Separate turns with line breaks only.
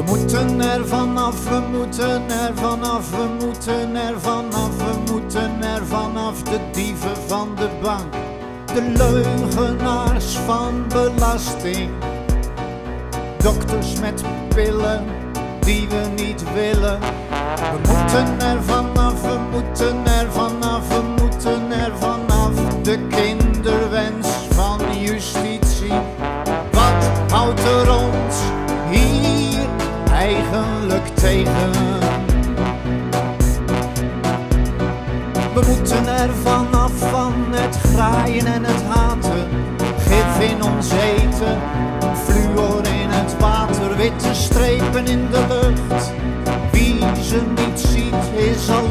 We moeten er vanaf, we moeten er vanaf, we moeten er vanaf, we moeten er vanaf. De dieven van de bank, de leugenaars van belasting. Dokters met pillen die we niet willen. We moeten er vanaf, we moeten er vanaf, we moeten er vanaf. De We moeten er vanaf van het graaien en het haten. Gif in ons eten, fluor in het water, witte strepen in de lucht. Wie ze niet ziet is al